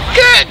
Hopkins!